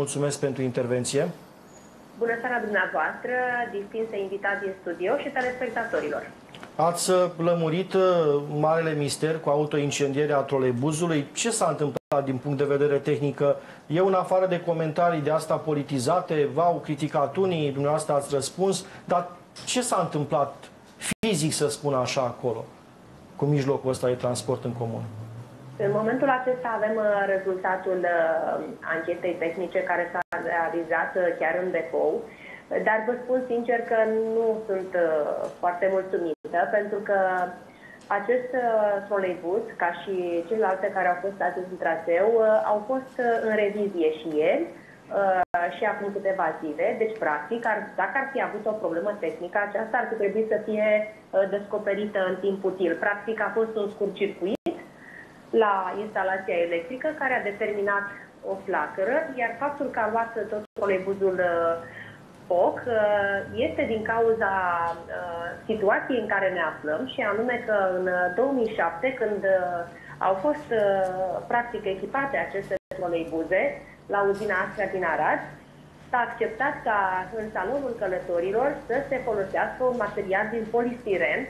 mulțumesc pentru intervenție. Bună seara dumneavoastră, distinse invitați din studio și telespectatorilor. Ați lămurit uh, marele mister cu autoincendierea troleibuzului. Ce s-a întâmplat din punct de vedere tehnic? Eu, în afară de comentarii de asta politizate, v-au criticat unii, dumneavoastră ați răspuns, dar ce s-a întâmplat fizic, să spun așa, acolo, cu mijlocul ăsta de transport în comun? În momentul acesta avem uh, rezultatul uh, anchetei tehnice care s-a realizat uh, chiar în depou, dar vă spun sincer că nu sunt foarte mulțumită pentru că acest troleibus, ca și celelalte care au fost astăzi în traseu, au fost în revizie și ieri și acum câteva zile. Deci, practic, ar, dacă ar fi avut o problemă tehnică, aceasta ar fi trebuit să fie descoperită în timp util. Practic, a fost un scurt circuit la instalația electrică care a determinat o flacără, iar faptul că a luat tot trolebuzul uh, foc uh, este din cauza uh, situației în care ne aflăm și anume că în 2007, când au fost practic echipate aceste troleibuze la uzina Astra din Arad, s-a acceptat ca în salonul călătorilor să se folosească un material din polistiren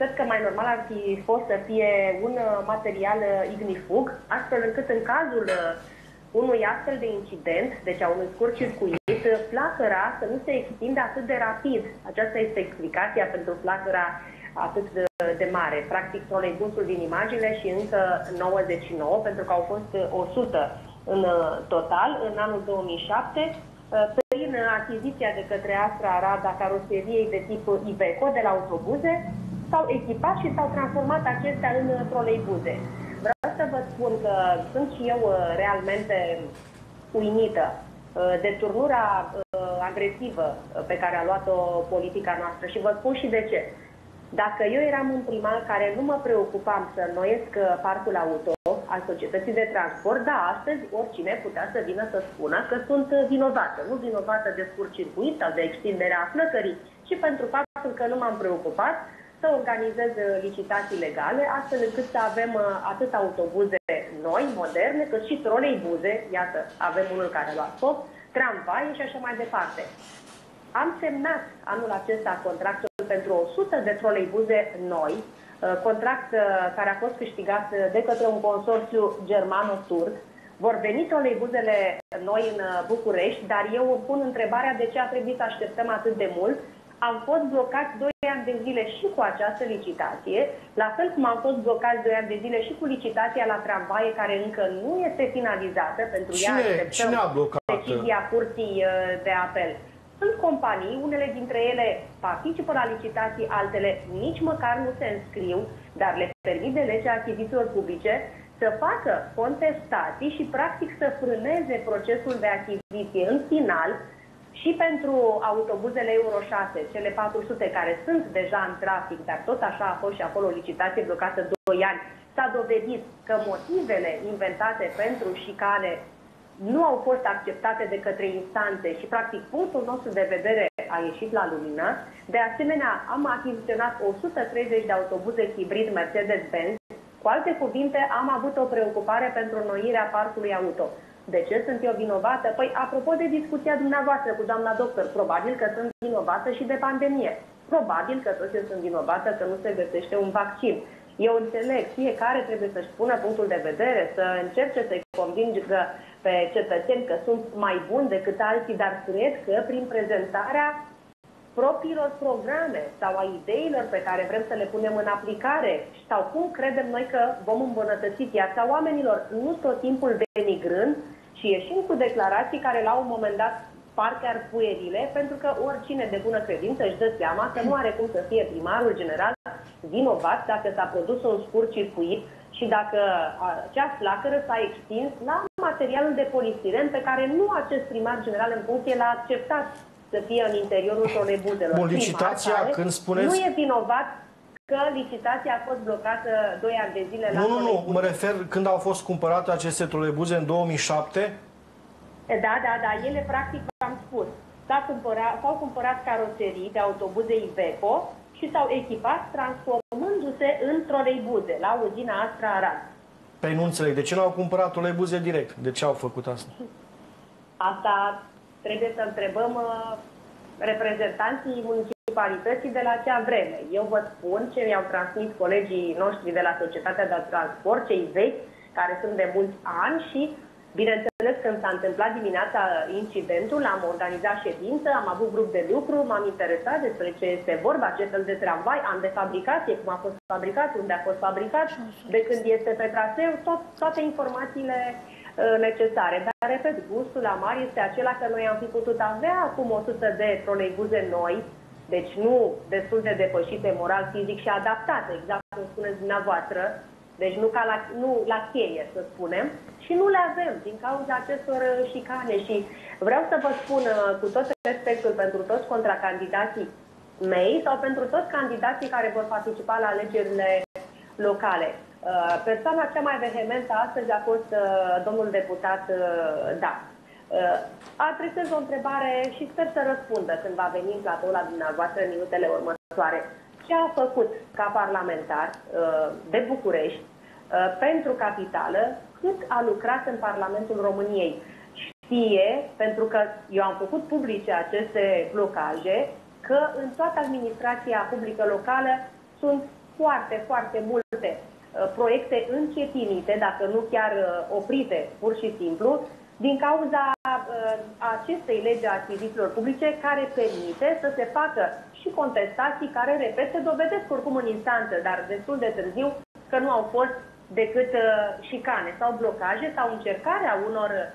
Cred că mai normal ar fi fost să fie un uh, material uh, ignifug, astfel încât în cazul uh, unui astfel de incident, deci a unui scurt circuit, flacăra să nu se extindă atât de rapid. Aceasta este explicația pentru flacăra atât de, de mare. Practic, troleibusul din imagine și încă 99, pentru că au fost 100 în total în anul 2007, prin achiziția de către Astra Arad a caroseriei de tip Iveco de la autobuze, s-au echipat și s-au transformat acestea în uh, troleibuze. Vreau să vă spun că sunt și eu uh, realmente uimită uh, de turnura agresivă pe care a luat-o politica noastră și vă spun și de ce. Dacă eu eram un primar care nu mă preocupam să noiesc parcul auto al societății de transport, da, astăzi oricine putea să vină să spună că sunt vinovată. Nu vinovată de scurt circuit sau de extinderea flăcării, ci pentru faptul că nu m-am preocupat să organizeze licitații legale, astfel încât să avem uh, atât autobuze noi, moderne, cât și troleibuze, iată, avem unul care a luat foc, tramvaie și așa mai departe. Am semnat anul acesta contractul pentru 100 de troleibuze noi, uh, contract uh, care a fost câștigat de către un consorțiu germano-turc. Vor veni troleibuzele noi în București, dar eu pun întrebarea de ce a trebuit să așteptăm atât de mult am fost blocați 2 ani de zile și cu această licitație, la fel cum am fost blocați 2 ani de zile și cu licitația la tramvaie, care încă nu este finalizată, pentru cine, ea cine a blocat? decizia curții uh, de apel. Sunt companii, unele dintre ele participă la licitații, altele nici măcar nu se înscriu, dar le permit de legea achizițiilor publice să facă contestații și practic să frâneze procesul de achiziție în final, și pentru autobuzele Euro 6, cele 400 care sunt deja în trafic, dar tot așa a fost și acolo o licitație blocată 2 ani, s-a dovedit că motivele inventate pentru șicane nu au fost acceptate de către instanțe și, practic, punctul nostru de vedere a ieșit la lumină. De asemenea, am achiziționat 130 de autobuze hibrid Mercedes-Benz. Cu alte cuvinte, am avut o preocupare pentru noirea parcului auto. De ce sunt eu vinovată? Păi, apropo de discuția dumneavoastră cu doamna doctor, probabil că sunt vinovată și de pandemie. Probabil că toți eu sunt vinovată că nu se găsește un vaccin. Eu înțeleg, fiecare trebuie să-și pună punctul de vedere, să încerce să-i convingă pe cetățeni că sunt mai buni decât alții, dar cred că prin prezentarea propriilor programe sau a ideilor pe care vrem să le punem în aplicare sau cum credem noi că vom îmbunătăți viața oamenilor, nu tot timpul denigrând și ieșim cu declarații care la un moment dat parcă ar puerile, pentru că oricine de bună credință își dă seama că nu are cum să fie primarul general vinovat dacă s-a produs un scurt circuit și dacă acea flacără s-a extins la materialul de polistiren pe care nu acest primar general în funcție l-a acceptat să fie în interiorul troleibuzelor. Bun, licitația, când spuneți... Nu e vinovat că licitația a fost blocată 2 ani de zile la Nu, nu, nu, mă refer când au fost cumpărate aceste troleibuze în 2007? Da, da, da, ele practic am spus. S-au cumpărat, cumpărat caroserii de autobuze Iveco și s-au echipat transformându-se în troleibuze la uzina Astra Arad. Păi nu înțeleg, de ce nu au cumpărat troleibuze direct? De ce au făcut asta? Asta trebuie să întrebăm uh, reprezentanții municipalității de la acea vreme. Eu vă spun ce mi-au transmis colegii noștri de la Societatea de Transport, cei vechi, care sunt de mulți ani și Bineînțeles, când s-a întâmplat dimineața incidentul, am organizat ședință, am avut grup de lucru, m-am interesat despre ce este vorba, ce fel de tramvai, am de fabricație, cum a fost fabricat, unde a fost fabricat, de când este pe traseu, tot, toate informațiile uh, necesare. Dar, repet, gustul la mare este acela că noi am fi putut avea acum 100 de troleibuze noi, deci nu destul de depășite moral, fizic și adaptate, exact cum spuneți dumneavoastră, deci nu, ca la, nu la cheie, să spunem, și nu le avem din cauza acestor uh, șicane. Și vreau să vă spun uh, cu tot respectul pentru toți contracandidații mei sau pentru toți candidații care vor participa la alegerile locale. Uh, persoana cea mai vehementă astăzi a fost domnul deputat Da. Adresez o întrebare și sper să răspundă când va veni în platou la dumneavoastră în minutele următoare. Ce a făcut ca parlamentar de București pentru capitală cât a lucrat în Parlamentul României. Știe, pentru că eu am făcut publice aceste blocaje, că în toată administrația publică locală sunt foarte, foarte multe uh, proiecte încetinite, dacă nu chiar uh, oprite, pur și simplu, din cauza uh, acestei legi a achizițiilor publice care permite să se facă și contestații care, repet, se dovedesc oricum în instanță, dar destul de târziu că nu au fost decât uh, șicane sau blocaje sau încercarea unor uh,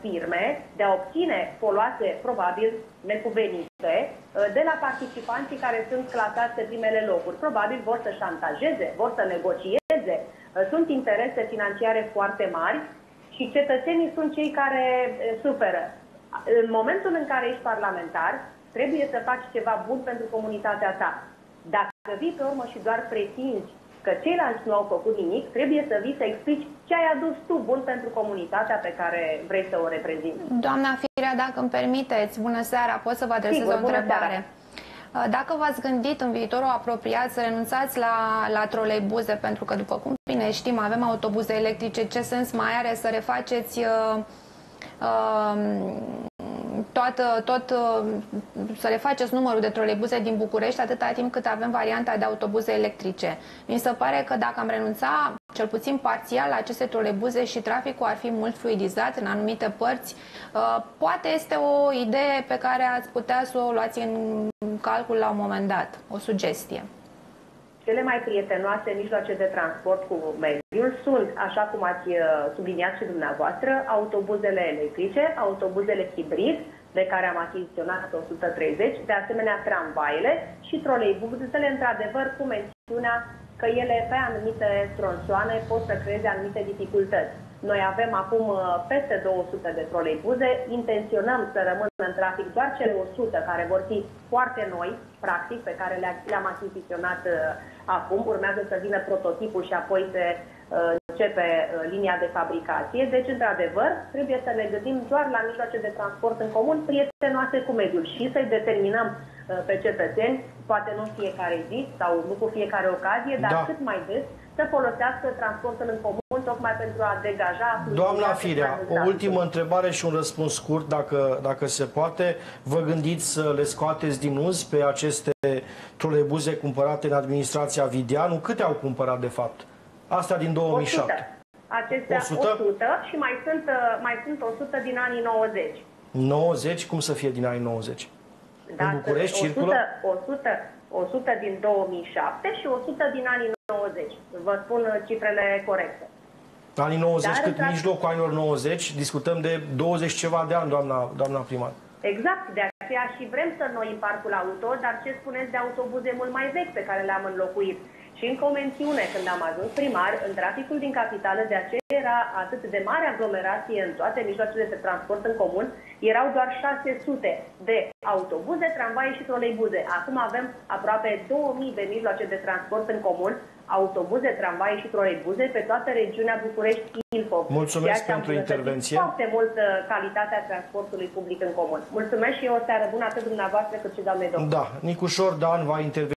firme de a obține foloase probabil necuvenite uh, de la participanții care sunt clasați pe primele locuri. Probabil vor să șantajeze, vor să negocieze, sunt interese financiare foarte mari și cetățenii sunt cei care suferă. În momentul în care ești parlamentar, trebuie să faci ceva bun pentru comunitatea ta. Dacă vii pe urmă și doar pretinzi că ceilalți nu au făcut nimic, trebuie să vii să explici ce ai adus tu bun pentru comunitatea pe care vrei să o reprezinți. Doamna Firea, dacă îmi permiteți, bună seara, pot să vă adresez Sigur, o întrebare. Uh, dacă v-ați gândit în viitorul apropiat să renunțați la, la troleibuze, pentru că, după cum bine știm, avem autobuze electrice, ce sens mai are să refaceți uh, uh, toată, tot, uh, să le faceți numărul de troleibuze din București atâta timp cât avem varianta de autobuze electrice. Mi se pare că dacă am renunța cel puțin parțial la aceste troleibuze și traficul ar fi mult fluidizat în anumite părți, uh, poate este o idee pe care ați putea să o luați în calcul la un moment dat, o sugestie. Cele mai prietenoase mijloace de transport cu mediul sunt, așa cum ați uh, subliniat și dumneavoastră, autobuzele electrice, autobuzele hibrid, de care am achiziționat 130, de asemenea tramvaile și troleibuzele, într-adevăr, cu mențiunea că ele pe anumite tronsoane pot să creeze anumite dificultăți. Noi avem acum uh, peste 200 de troleibuze, intenționăm să rămână în trafic doar cele 100 care vor fi foarte noi, practic, pe care le-am achiziționat uh, acum. Urmează să vină prototipul și apoi se uh, începe linia de fabricație. Deci, într-adevăr, trebuie să ne gândim doar la mijloace de transport în comun prietenoase cu mediul și să-i determinăm pe cetățeni, poate nu fiecare zi sau nu cu fiecare ocazie, dar da. cât mai des, să folosească transportul în comun tocmai pentru a degaja... Doamna Firea, o ultimă întrebare și un răspuns scurt, dacă, dacă se poate. Vă gândiți să le scoateți din uz pe aceste trolebuze cumpărate în administrația Videanu? Câte au cumpărat, de fapt? Asta din 2007. 100. Acestea 100? 100 și mai sunt, mai sunt 100 din anii 90. 90? Cum să fie din anii 90? Da, în București 100, circulă? 100, 100 din 2007 și 100 din anii 90. Vă spun uh, cifrele corecte. Anii 90, Dar, cât în mijlocul anilor 90, discutăm de 20 ceva de ani, doamna, doamna primar. Exact, de aceea și vrem să noi în parcul auto, dar ce spuneți de autobuze mult mai vechi pe care le-am înlocuit? Și încă o mențiune, când am ajuns primar, în traficul din capitală, de aceea era atât de mare aglomerație în toate mijloacele de transport în comun, erau doar 600 de autobuze, tramvaie și troleibuze. Acum avem aproape 2000 de mijloace de transport în comun, autobuze, tramvaie și troleibuze pe toată regiunea București-Ilfov. Mulțumesc pentru intervenție. foarte mult uh, calitatea transportului public în comun. Mulțumesc și o seară bună atât dumneavoastră cât și doamnei doctor. Da, Nicușor Dan va interveni.